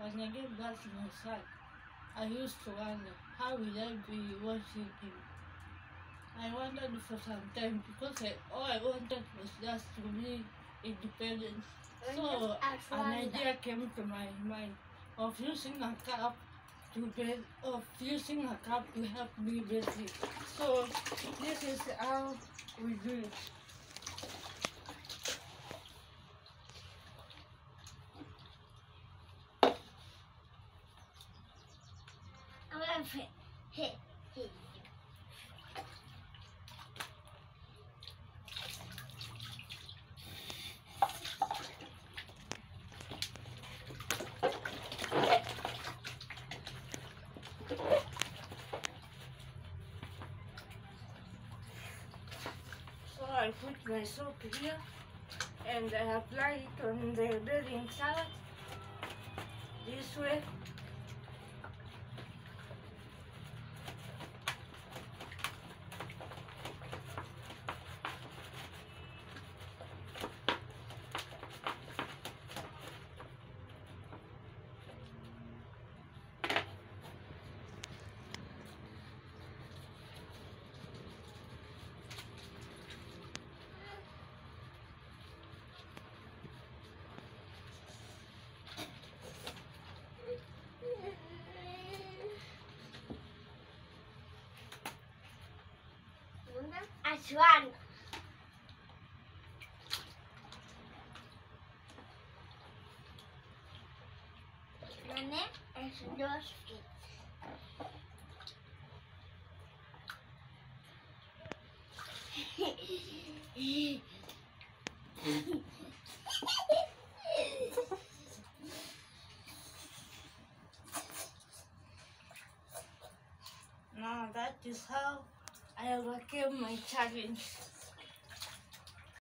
when I get back to my side, I used to wonder how will I be watching him. I wondered for some time because I, all I wanted was just to be independent. So an idea came to my mind of using a cup to bathe, of using a cup to help me it. So this is how we do it. So I put my soap here and I apply it on the building salad this way. Aswan. Nane es dos Now that is how I overcame my challenge.